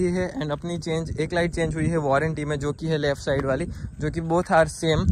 ये है एंड अपनी चेंज एक लाइट चेंज हुई है वारंटी में, जो कि है लेफ़्ट साइड वाली, जो कि both are same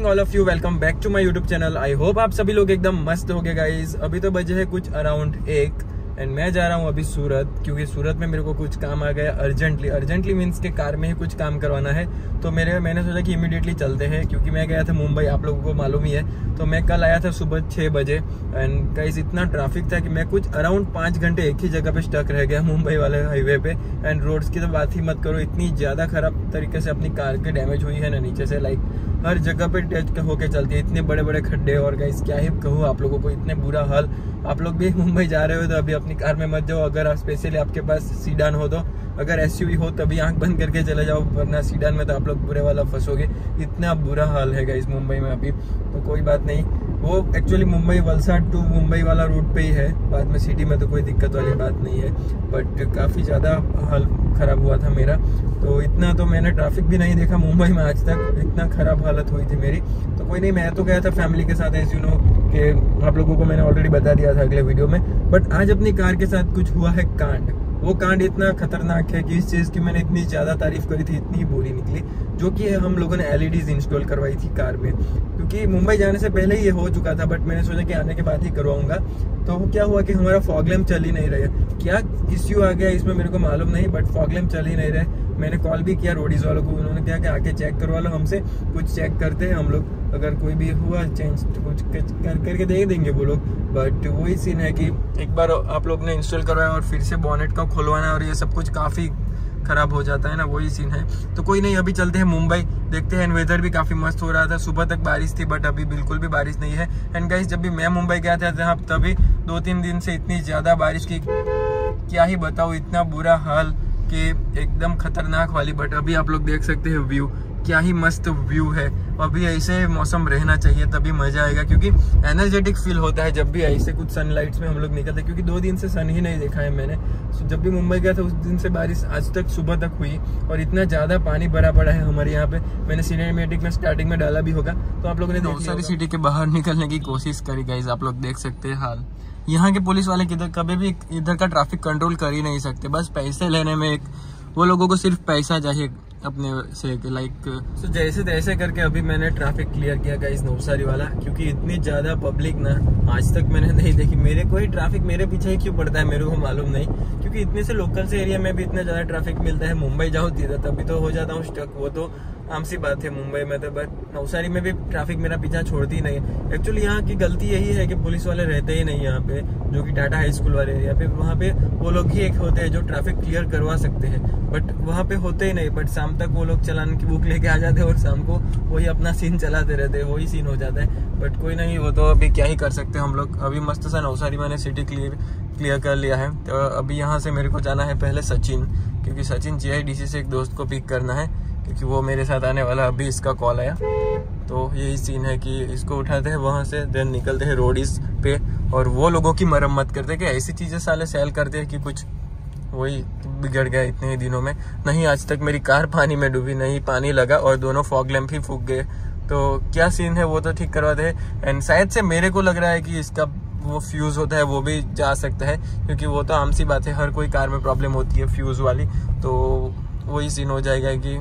all of you welcome back to my YouTube channel I hope आप सभी लोग एकदम मस्त हो गए गाइज़ अभी तो बजे है कुछ अराउंड एक। एंड मैं जा रहा हूँ अभी सूरत, क्योंकि सूरत में मेरे को कुछ काम आ गया अर्जेंटली अर्जेंटली मीन्स के कार में ही कुछ काम करवाना है। तो मेरे, मैंने सोचा कि इमीडिएटली चलते हैं, क्योंकि मैं गया था मुंबई, आप लोगों को मालूम ही है। तो मैं कल आया था सुबह छः बजे। एंड कहीं इतना ट्रैफ़िक था कि मैं कुछ अराउंड पाँच घंटे एक ही जगह पर स्टक रह गया मुंबई वाले हाईवे पे। एंड रोड्स की तो बात ही मत करो, इतनी ज़्यादा खराब तरीके से अपनी कार के डैमेज हुई है ना नीचे से लाइक हर जगह पे टच होके चलती है। इतने बड़े बड़े खड्डे और गाइस क्या ही कहूँ आप लोगों को, इतने बुरा हाल। आप लोग भी मुंबई जा रहे हो तो अभी अपनी कार में मत जाओ। अगर स्पेशली आपके पास सीडान हो तो। अगर एसयूवी हो तभी आँख बंद करके चले जाओ, वरना सीडान में तो आप लोग बुरे वाला फंसोगे। इतना बुरा हाल है गाइस मुंबई में अभी। तो कोई बात नहीं। वो एक्चुअली मुंबई वलसाड टू मुंबई वाला रूट पे ही है। बाद में सिटी में तो कोई दिक्कत वाली बात नहीं है। बट काफ़ी ज़्यादा हाल ख़राब हुआ था मेरा। तो इतना तो मैंने ट्रैफ़िक भी नहीं देखा मुंबई में आज तक। इतना ख़राब हालत हुई थी मेरी। तो कोई नहीं, मैं तो गया था फैमिली के साथ ऐसे यू नो कि आप लोगों को मैंने ऑलरेडी बता दिया था अगले वीडियो में। बट आज अपनी कार के साथ कुछ हुआ है कांड। वो कांड इतना खतरनाक है कि इस चीज़ की मैंने इतनी ज़्यादा तारीफ़ करी थी, इतनी बुरी निकली, जो कि हम लोगों ने एलईडीज इंस्टॉल करवाई थी कार में। क्योंकि मुंबई जाने से पहले ही ये हो चुका था बट मैंने सोचा कि आने के बाद ही करवाऊँगा। तो क्या हुआ कि हमारा फॉगलेम चल ही नहीं रहे। क्या इश्यू आ गया, इसमें मेरे को मालूम नहीं बट फॉगलेम चल ही नहीं रहे। मैंने कॉल भी किया रोडीज वालों को, उन्होंने क्या कि आके चेक करवा लो हमसे, कुछ चेक करते हैं हम लोग। अगर कोई भी हुआ चेंज तो कुछ कर करके दे देंगे वो लोग। बट वही सीन है कि एक बार आप लोग ने इंस्टॉल करवाया और फिर से बॉनेट का खुलवाना और ये सब कुछ काफ़ी खराब हो जाता है ना, वही सीन है। तो कोई नहीं, अभी चलते हैं मुंबई, देखते हैं वेदर भी काफ़ी मस्त हो रहा था। सुबह तक बारिश थी बट अभी बिल्कुल भी बारिश नहीं है। एंड गाइस जब भी मैं मुंबई गया था जहाँ तभी दो तीन दिन से इतनी ज़्यादा बारिश की, क्या ही बताओ इतना बुरा हाल। कि एकदम खतरनाक वाली बट अभी आप लोग देख सकते हैं व्यू क्या ही मस्त व्यू है। अभी ऐसे मौसम रहना चाहिए तभी मज़ा आएगा क्योंकि एनर्जेटिक फील होता है जब भी ऐसे कुछ सनलाइट्स में हम लोग निकलते क्योंकि दो दिन से सन ही नहीं देखा है मैंने। जब भी मुंबई गया था उस दिन से बारिश आज तक सुबह तक हुई और इतना ज़्यादा पानी भरा पड़ा है हमारे यहाँ पे। मैंने सिनेमेटिक में स्टार्टिंग में डाला भी होगा तो आप लोगों ने सारी सिटी के बाहर निकलने की कोशिश करी गई आप लोग देख सकते हैं हाल। यहाँ के पुलिस वाले किधर, कभी भी इधर का ट्रैफ़िक कंट्रोल कर ही नहीं सकते। बस पैसे लेने में एक, वो लोगों को सिर्फ़ पैसा चाहिए अपने से लाइक तो जैसे तैसे करके अभी मैंने ट्रैफ़िक क्लियर किया गाइस नवसारी वाला, क्योंकि इतनी ज़्यादा पब्लिक ना, आज तक मैंने नहीं देखी। मेरे को ही ट्रैफ़िक मेरे पीछे ही क्यों पड़ता है, मेरे को मालूम नहीं। क्योंकि इतने से लोकल से एरिया में भी इतना ज़्यादा ट्रैफ़िक मिलता है। मुंबई जाओ तभी तो हो जाता हूँ स्टक वो तो आम सी बात है, मुंबई में तो बट नवसारी में भी ट्रैफ़िक मेरा पीछा छोड़ती नहीं एक्चुअली यहाँ की गलती यही है कि पुलिस वाले रहते ही नहीं यहाँ पे, जो कि टाटा हाई स्कूल वाले एरिया पे, वहाँ पे वो लोग ही एक होते हैं जो ट्रैफ़िक क्लियर करवा सकते हैं। बट वहाँ पे होते ही नहीं बट शाम तक वो लोग चलाने की बुक लेके आ जाते हैं और शाम को वही अपना सीन चलाते रहते हैं, वही सीन हो जाता है। बट कोई नहीं, वो तो अभी क्या ही कर सकते हैं हम लोग। अभी मस्त सा नवसारी मैंने सिटी क्लियर क्लियर कर लिया है। तो अभी यहाँ से मेरे को जाना है पहले सचिन, क्योंकि सचिन जीआईडीसी से एक दोस्त को पिक करना है। क्योंकि वो मेरे साथ आने वाला, अभी इसका कॉल आया। तो यही सीन है कि इसको उठाते हैं वहाँ से देन निकलते हैं रोडीज पे। और वो लोगों की मरम्मत करते हैं कि ऐसी चीज़ें साले सेल करते हैं कि कुछ वही बिगड़ गया इतने दिनों में। नहीं, आज तक मेरी कार पानी में डूबी, नहीं, पानी लगा और दोनों फॉग लैम्प ही फूक गए। तो क्या सीन है वो तो ठीक करवाते हैं। एंड शायद से मेरे को लग रहा है कि इसका वो फ्यूज़ होता है, वो भी जा सकता है। क्योंकि वो तो आम सी बात है, हर कोई कार में प्रॉब्लम होती है फ्यूज़ वाली। तो वही सीन हो जाएगा कि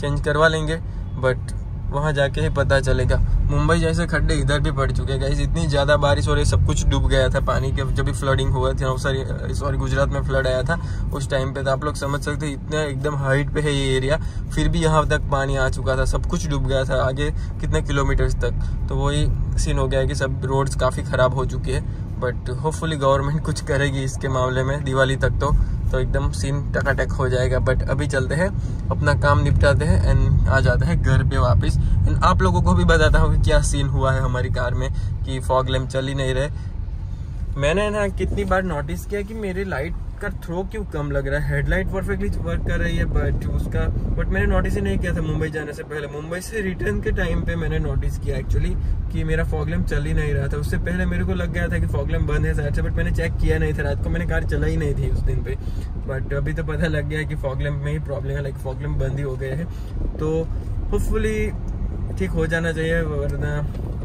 चेंज करवा लेंगे बट वहाँ जाके ही पता चलेगा। मुंबई जैसे खड्डे इधर भी पड़ चुके हैं इतनी ज़्यादा बारिश हो रही सब कुछ डूब गया था पानी के, जब भी फ्लडिंग हुआ था सॉरी सॉरी गुजरात में फ्लड आया था, उस टाइम पे तो आप लोग समझ सकते हैं, इतना एकदम हाइट पे है ये एरिया फिर भी यहाँ तक पानी आ चुका था, सब कुछ डूब गया था, आगे कितने किलोमीटर्स तक। तो वही सीन हो गया कि सब रोड्स काफ़ी ख़राब हो चुकी है। बट होपफुली गवर्नमेंट कुछ करेगी इसके मामले में दिवाली तक तो। तो एकदम सीन टकाटक हो जाएगा। बट अभी चलते हैं, अपना काम निपटाते हैं एंड आ जाते हैं घर पे वापस। एंड आप लोगों को भी बताता हूँ कि क्या सीन हुआ है हमारी कार में कि फॉग लैम्प चल ही नहीं रहे। मैंने ना कितनी बार नोटिस किया कि मेरे लाइट का थ्रो क्यों कम लग रहा है? हेडलाइट परफेक्टली वर्क कर रही है बट उसका बट मैंने नोटिस ही नहीं किया था मुंबई जाने से पहले। मुंबई से रिटर्न के टाइम पे मैंने नोटिस किया एक्चुअली कि मेरा फॉगलैम्प चल ही नहीं रहा था। उससे पहले मेरे को लग गया था कि फॉगलैम्प बंद है साइड से बट मैंने चेक किया नहीं था। रात को मैंने कार चला ही नहीं थी उस दिन पे। बट अभी तो पता लग गया कि फॉगलैम्प में ही प्रॉब्लम है लाइक फॉगलैम्प बंद ही हो गए हैं। तो होपफुली ठीक हो जाना चाहिए, वरना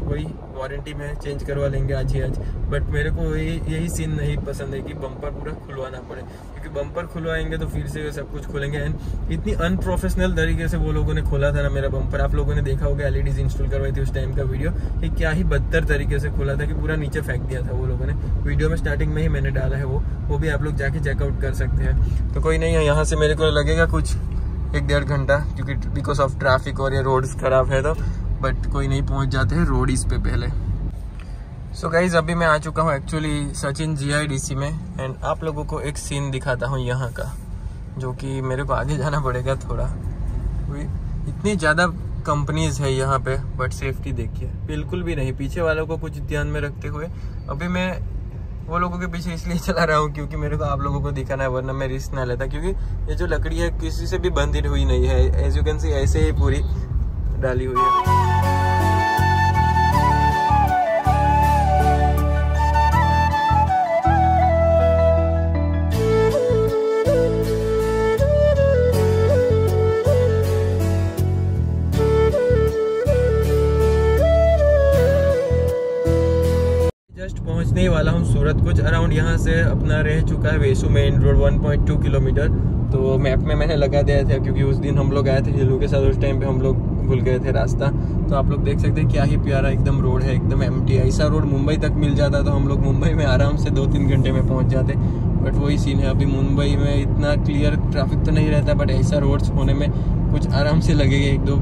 वही वारंटी में चेंज करवा लेंगे आज ही आज। बट मेरे को यही यही सीन नहीं पसंद है कि बम्पर पूरा खुलवाना पड़े। क्योंकि बम्पर खुलवाएँगे तो फिर से सब कुछ खोलेंगे। एंड इतनी अनप्रोफेशनल तरीके से वो लोगों ने खोला था ना मेरा बम्पर आप लोगों ने देखा होगा एलईडीज इंस्टॉल करवाई थी उस टाइम का वीडियो कि क्या ही बदतर तरीके से खोला था कि पूरा नीचे फेंक दिया था वो लोगों ने। वीडियो में स्टार्टिंग में ही मैंने डाला है वो। वो भी आप लोग जाके चेकआउट कर सकते हैं। तो कोई नहीं है, यहाँ से मेरे को लगेगा कुछ एक डेढ़ घंटा, क्योंकि बिकॉज़ ऑफ़ ट्रैफ़िक और ये रोड्स खराब है तो। बट कोई नहीं, पहुँच जाते हैं रोड इस पे पहले। सो so गाइज़ अभी मैं आ चुका हूँ एक्चुअली सचिन जीआईडीसी में एंड आप लोगों को एक सीन दिखाता हूँ यहाँ का, जो कि मेरे को आगे जाना पड़ेगा थोड़ा। इतनी ज़्यादा कंपनीज़ है यहाँ पे बट सेफ्टी देखिए। बिल्कुल भी नहीं, पीछे वालों को कुछ ध्यान में रखते हुए। अभी मैं वो लोगों के पीछे इसलिए चला रहा हूँ क्योंकि मेरे को आप लोगों को दिखाना है, वरना मैं रिस्क ना लेता। क्योंकि ये जो लकड़ी है, किसी से भी बंधी हुई नहीं है। एज यू कैन सी ऐसे ही पूरी डाली हुई है। जस्ट पहुँचने वाला हूँ सूरत, कुछ अराउंड यहाँ से अपना रह चुका है वेसु मेन रोड 1.2 किलोमीटर। तो मैप में मैंने लगा दिया था क्योंकि उस दिन हम लोग आए थे, हिलू के साथ उस टाइम पे हम लोग भूल गए थे रास्ता। तो आप लोग देख सकते हैं क्या ही प्यारा एकदम रोड है, एकदम एम ऐसा रोड मुंबई तक मिल जाता तो हम लोग मुंबई में आराम से दो तीन घंटे में पहुँच जाते। बट वही सीन है, अभी मुंबई में इतना क्लियर ट्रैफ़िक तो नहीं रहता बट ऐसा रोड्स होने में कुछ आराम से लगेगा एक दो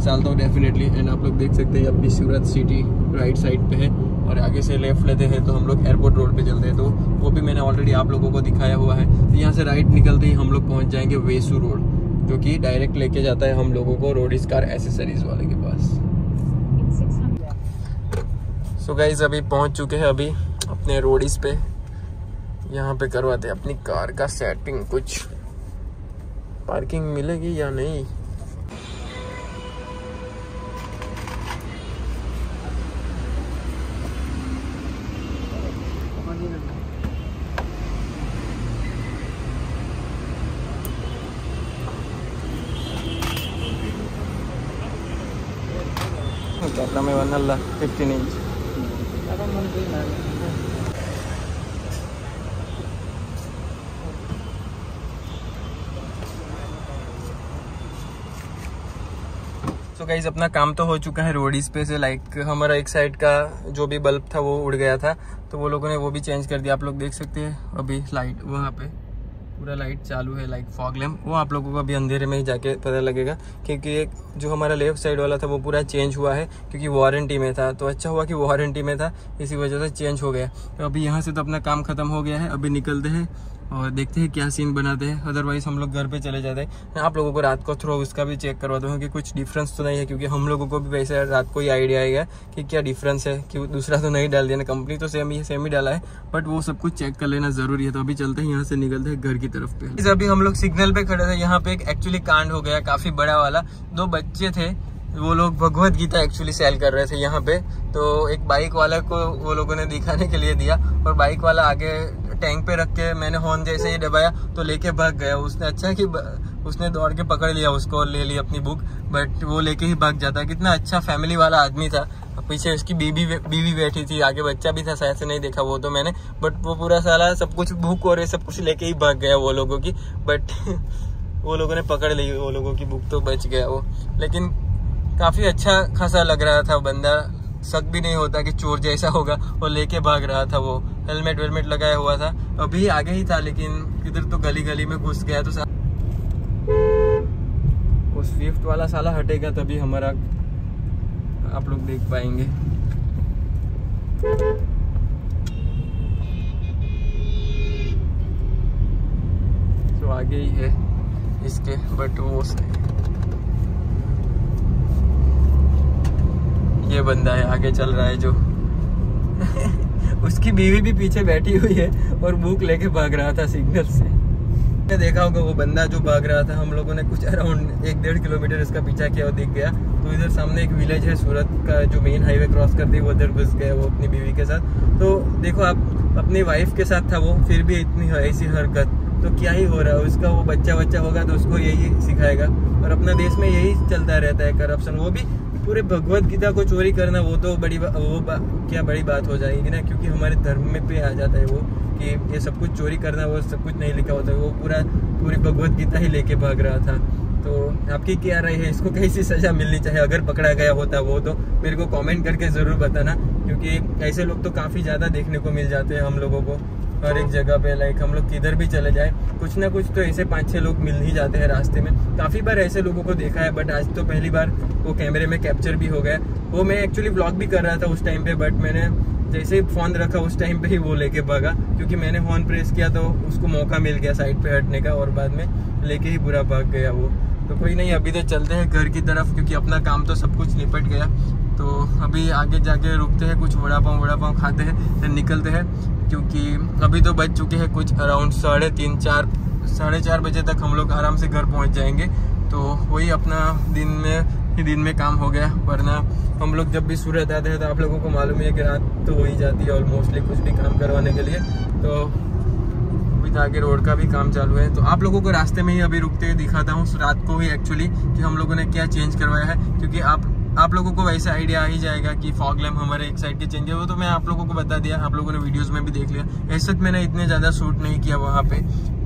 साल तो डेफिनेटली एंड आप लोग देख सकते हैं अपनी सूरत सिटी राइट साइड पे है और आगे से लेफ़्ट लेते हैं तो हम लोग एयरपोर्ट रोड पे चलते हैं। तो वो भी मैंने ऑलरेडी आप लोगों को दिखाया हुआ है। तो यहाँ से राइट निकलते ही हम लोग पहुँच जाएँगे वेसू रोड जो कि डायरेक्ट लेके जाता है हम लोगों को रोड कार एसेसरीज वाले के पास। सो so गाइज़ अभी पहुँच चुके हैं अभी अपने रोडीज पे। यहाँ पे करवाते हैं अपनी कार का सेटिंग कुछ। पार्किंग मिलेगी या नहीं? Karena mewah lah 15 inch. तो गाइज़ अपना काम तो हो चुका है रोडीज पे से लाइक हमारा एक साइड का जो भी बल्ब था वो उड़ गया था तो वो लोगों ने वो भी चेंज कर दिया आप लोग देख सकते हैं अभी लाइट वहाँ पे पूरा लाइट चालू है लाइक फॉग लैम्प वो आप लोगों को अभी अंधेरे में ही जाके पता लगेगा, क्योंकि एक जो हमारा लेफ़्ट साइड वाला था, वो पूरा चेंज हुआ है, क्योंकि वारंटी में था। तो अच्छा हुआ कि वारंटी में था, इसी वजह से चेंज हो गया। तो अभी यहाँ से तो अपना काम खत्म हो गया है, अभी निकलते हैं। और देखते हैं क्या सीन बनाते हैं। अदरवाइज़ हम लोग घर पे चले जाते हैं। आप लोगों को रात को थ्रो उसका भी चेक करवा दूँ कि कुछ डिफरेंस तो नहीं है, क्योंकि हम लोगों को भी वैसे रात को ही आइडिया आएगा कि क्या डिफरेंस है, कि दूसरा तो नहीं डाल दिया ना कंपनी तो सेम ही सेम ही डाला है। बट वो सब कुछ चेक कर लेना ज़रूरी है तो अभी चलते हैं, यहाँ से निकलते हैं घर की तरफ़ पे। अभी हम लोग सिग्नल पे खड़े थे, यहाँ पे एक एक्चुअली कांड हो गया, काफ़ी बड़ा वाला। दो बच्चे थे वो लोग भगवत गीता एक्चुअली सेल कर रहे थे यहाँ पे। तो एक बाइक वाला को वो लोगों ने दिखाने के लिए दिया और बाइक वाला आगे टैंक पे रख के मैंने हॉर्न जैसे ही दबाया तो लेके भाग गया। उसने अच्छा कि उसने दौड़ के पकड़ लिया उसको और ले लिया अपनी बुक बट वो लेके ही भाग जाता। कितना अच्छा फैमिली वाला आदमी था। पीछे उसकी बीबी बीवी बैठी थी, आगे बच्चा भी था, शायद से नहीं देखा वो तो मैंने बट वो पूरा साला सब कुछ बुक और ये सब कुछ लेके ही भाग गया वो लोगों की। बट वो लोगों ने पकड़ ली, वो लोगों की बुक तो बच गया वो। लेकिन काफ़ी अच्छा खासा लग रहा था बंदा। शक भी नहीं होता कि चोर जैसा होगा वो लेके भाग रहा था वो। हेलमेट वेलमेट लगाया हुआ था। अभी आगे ही था, लेकिन इधर तो गली गली में घुस गया तो वो स्विफ्ट वाला साला हटेगा तभी हमारा आप लोग देख पाएँगे। तो आगे ही है इसके बट वो ये बंदा है, आगे चल रहा है जो। उसकी बीवी भी पीछे बैठी हुई है और बुक लेके भाग रहा था सिग्नल से। देखा होगा वो बंदा जो भाग रहा था, हम लोगों ने कुछ अराउंड एक डेढ़ किलोमीटर इसका पीछा किया और दिख गया। तो इधर सामने एक विलेज है, सूरत का जो मेन हाईवे क्रॉस करती है, वो उधर घुस गया वो अपनी बीवी के साथ। तो देखो आप, अपनी वाइफ के साथ था वो, फिर भी इतनी ऐसी हरकत। तो क्या ही हो रहा है, उसका वो बच्चा बच्चा होगा तो उसको यही सिखाएगा। और अपना देश में यही चलता रहता है करप्शन वो भी पूरे भगवत गीता को चोरी करना वो तो बड़ी वो क्या बड़ी बात हो जाएगी ना, क्योंकि हमारे धर्म में पे आ जाता है वो, कि ये सब कुछ चोरी करना, वो सब कुछ नहीं लिखा होता है वो पूरा, पूरी भगवत गीता ही लेके भाग रहा था। तो आपकी क्या राय है? इसको कैसी सजा मिलनी चाहिए? अगर पकड़ा गया होता वो तो मेरे को कमेंट करके ज़रूर बताना, क्योंकि ऐसे लोग तो काफ़ी ज़्यादा देखने को मिल जाते हैं हम लोगों को। हर एक जगह पे लाइक हम लोग किधर भी चले जाए, कुछ ना कुछ तो ऐसे पाँच छह लोग मिल ही जाते हैं रास्ते में। काफ़ी बार ऐसे लोगों को देखा है बट आज तो पहली बार वो कैमरे में कैप्चर भी हो गया वो मैं एक्चुअली ब्लॉग भी कर रहा था उस टाइम पे बट मैंने जैसे ही फ़ोन रखा उस टाइम पे ही वो लेके भागा, क्योंकि मैंने हॉर्न प्रेस किया तो उसको मौका मिल गया साइड पे हटने का और बाद में लेके ही बुरा भाग गया वो। तो कोई नहीं, अभी तो चलते हैं घर की तरफ़, क्योंकि अपना काम तो सब कुछ निपट गया। तो अभी आगे जाके रुकते हैं, कुछ वड़ा पाँव वड़ा पाँव खाते हैं फिर निकलते हैं। क्योंकि अभी तो बज चुके हैं कुछ अराउंड साढ़े तीन, चार, साढ़े चार बजे तक हम लोग आराम से घर पहुँच जाएँगे। तो वही अपना दिन में ही दिन में काम हो गया, वरना हम लोग जब भी सूरत आते हैं तो आप लोगों को मालूम है कि रात तो हो ही जाती है ऑलमोस्टली कुछ भी काम करवाने के लिए। तो अभी तो आगे रोड का भी काम चालू है। तो आप लोगों को रास्ते में ही अभी रुकते हुए दिखाता हूँ, रात को ही एक्चुअली कि हम लोगों ने क्या चेंज करवाया है, क्योंकि आप आप लोगों को वैसे आइडिया आ ही जाएगा कि फॉग लैम्प हमारे एक साइड के चेंज है। वो तो मैं आप लोगों को बता दिया, आप लोगों ने वीडियोस में भी देख लिया। ऐसे मैंने इतने ज़्यादा शूट नहीं किया वहाँ पे,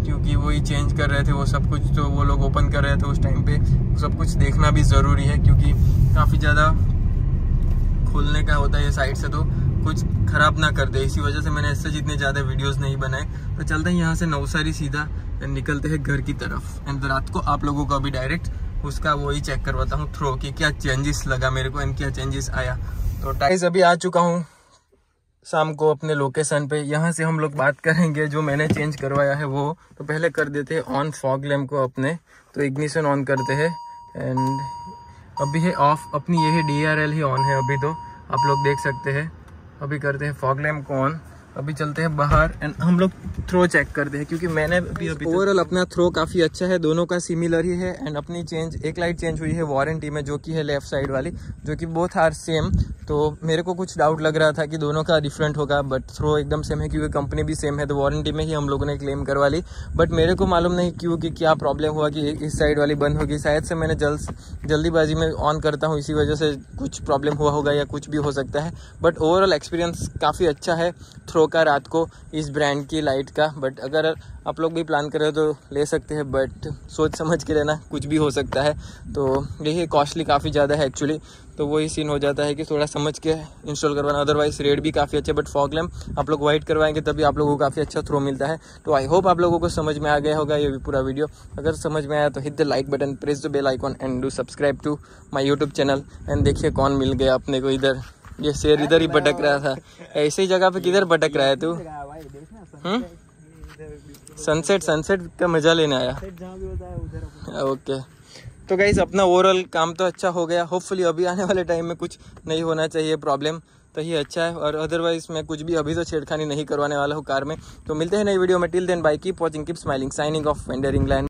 क्योंकि वो ही चेंज कर रहे थे, वो सब कुछ तो वो लोग ओपन कर रहे थे उस टाइम पे। सब कुछ देखना भी ज़रूरी है, क्योंकि काफ़ी ज़्यादा खोलने का होता है ये साइड से तो। कुछ खराब ना कर दे, इसी वजह से मैंने ऐसे जितने ज़्यादा वीडियोस नहीं बनाए। तो चलते हैं यहाँ से नवसारी सीधा, निकलते हैं घर की तरफ़। एंड रात को आप लोगों को अभी डायरेक्ट उसका वो ही चेक करवाता हूँ थ्रो की क्या चेंजेस लगा मेरे को एंड क्या चेंजेस आया। तो टाइज अभी आ चुका हूँ शाम को अपने लोकेशन पे। यहाँ से हम लोग बात करेंगे जो मैंने चेंज करवाया है वो। तो पहले कर देते हैं ऑन फॉग लैम्प को अपने। तो इग्निशन ऑन करते हैं। एंड अभी है ऑफ़ अपनी ये है डी ही ऑन है अभी तो। आप लोग देख सकते हैं। अभी करते हैं फॉग लैम्प को ऑन अभी चलते हैं बाहर एंड हम लोग थ्रो चेक करते हैं, क्योंकि मैंने अभी अभी ओवरऑल अपना थ्रो काफ़ी अच्छा है, दोनों का सिमिलर ही है एंड अपनी चेंज एक लाइट चेंज हुई है वारंटी में, जो कि है लेफ़्ट साइड वाली, जो कि बोथ आर सेम तो मेरे को कुछ डाउट लग रहा था कि दोनों का डिफरेंट होगा बट थ्रो एकदम सेम है, क्योंकि कंपनी भी सेम है तो वारंटी में ही हम लोगों ने क्लेम करवा ली. बट मेरे को मालूम नहीं क्यों कि क्या प्रॉब्लम हुआ कि इस साइड वाली बंद होगी. शायद से मैंने जल्द जल्दीबाजी में ऑन करता हूँ, इसी वजह से कुछ प्रॉब्लम हुआ होगा या कुछ भी हो सकता है. बट ओवरऑल एक्सपीरियंस काफ़ी अच्छा है थ्रो का रात को इस ब्रांड की लाइट का बट अगर आप लोग भी प्लान कर रहे हो तो ले सकते हैं बट सोच समझ के लेना कुछ भी हो सकता है। तो यही कॉस्टली काफ़ी ज़्यादा है एक्चुअली तो वही सीन हो जाता है कि थोड़ा समझ के इंस्टॉल करवाना। अदरवाइज़ रेट भी काफ़ी अच्छा बट फॉग लैम्प आप लोग वाइट करवाएँगे तभी आप लोगों को काफ़ी अच्छा थ्रो मिलता है। तो आई होप आप लोगों को समझ में आ गया होगा ये भी पूरा वीडियो अगर समझ में आया तो hit the like button press the bell icon and do subscribe to my YouTube channel and देखिए कौन मिल गया अपने को इधर। ये शेर इधर ही भटक रहा था। ऐसे ही जगह पे किधर भटक रहा है तू? सनसेट सनसेट का मज़ा लेने आया। ओके तो गाइज़ अपना ओवरऑल काम तो अच्छा हो गया। होपफुली अभी आने वाले टाइम में कुछ नहीं होना चाहिए प्रॉब्लम तो ही अच्छा है और अदरवाइज़ मैं कुछ भी अभी तो छेड़खानी नहीं करवाने वाला हूँ कार में। तो मिलते हैं नई वीडियो में। Till then bye keep watching keep smiling signing off vendor England